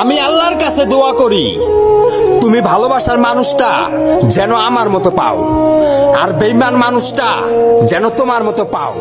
আমি আল্লাহর কাছে দোয়া করি। তুমি ভালোবাসার মানুষটা যেন আমার মতো পাও, আর বেইমান মানুষটা যেন তোমার মতো পাও।